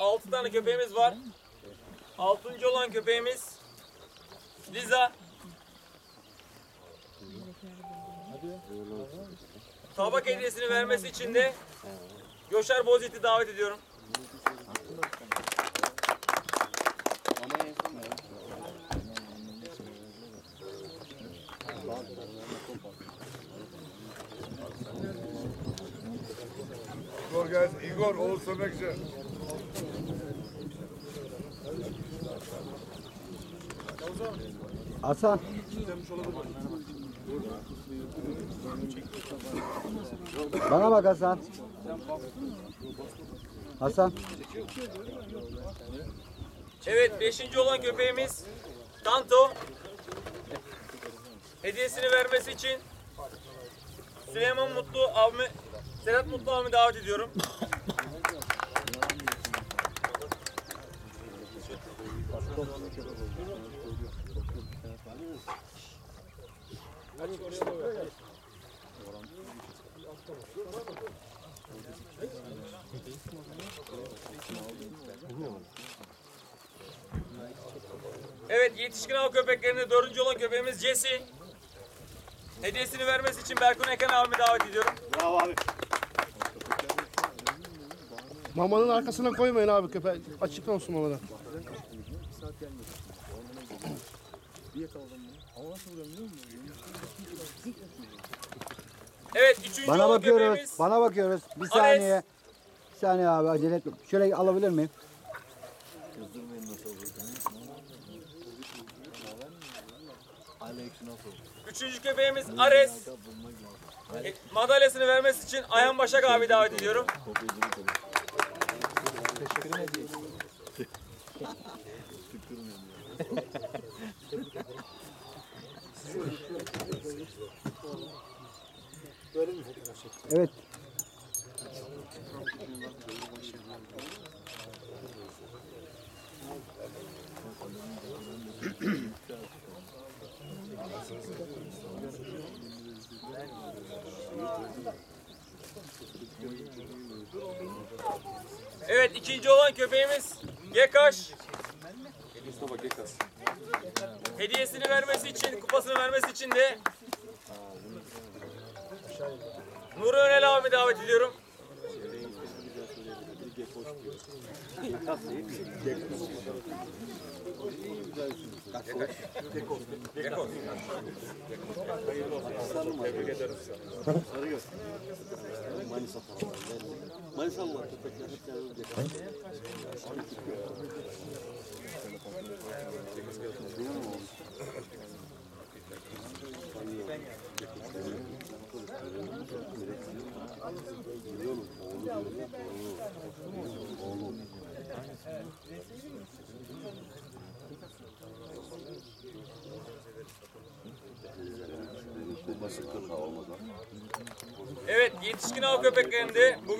6 tane köpeğimiz var. Altıncı olan köpeğimiz Liza. Tabak hediyesini vermesi için de Yoşar Bozit'i davet ediyorum. Igor guys, Igor, Oğuz Sömekçi. Hasan. Bana bak Hasan. Hasan. Evet, beşinci olan köpeğimiz Tanto. Hediyesini vermesi için Süleyman Mutlu abimi, Sedat Mutlu abimi davet ediyorum. Evet, yetişkin av köpeklerinde dördüncü olan köpeğimiz Jesse. Hediyesini vermesi için Berkun Eken abimi davet ediyorum. Mamanın arkasına koymayın abi köpek. Açık olsun mamada. Evet, üçüncü Bana bakıyoruz. köpeğimiz Bana bakıyoruz. Bir saniye. Bir saniye abi acele etme. Şöyle alabilir miyim? Üçüncü köpeğimiz Ares. E, Madalyasını vermesi için Ayhan Başak abi davet ediyorum. Evet. Evet, ikinci olan köpeğimiz Gekaş. Hediyesini vermesi için, kupasını vermesi için de Nuri Önel abi davet ediyorum. Yanımızda. Evet, yetişkin av köpeklerinde bugün